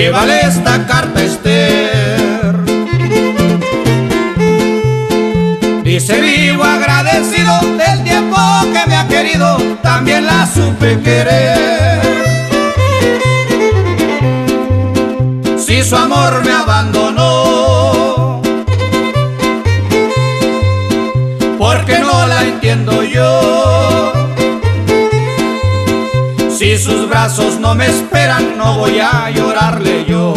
llévale esta carta Esther. Dice vivo agradecido del tiempo que me ha querido, también la supe querer. Si su amor me abandonó, porque no la entiendo yo. Si sus brazos no me esperan, no voy a llorarle yo.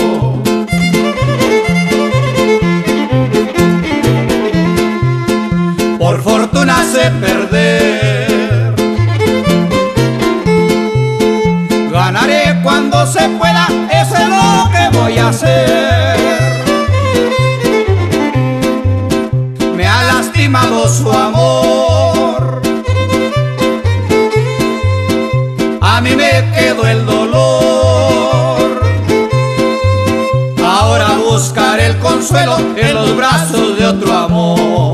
Por fortuna sé perder. Ganaré cuando se pueda, en los brazos de otro amor.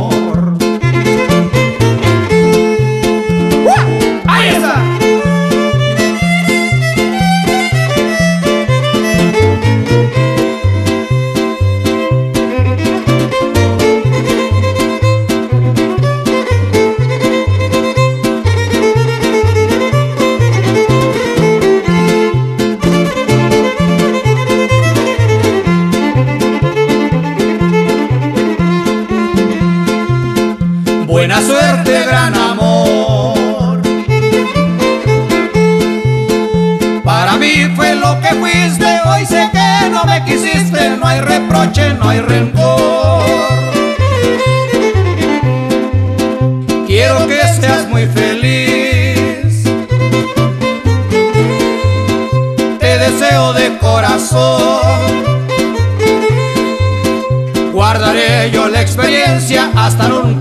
Buena suerte, gran amor. Para mí fue lo que fuiste, hoy sé que no me quisiste, no hay reproche, no hay rencor. Quiero que seas muy feliz. Te deseo de corazón. Guardaré yo la experiencia hasta nunca.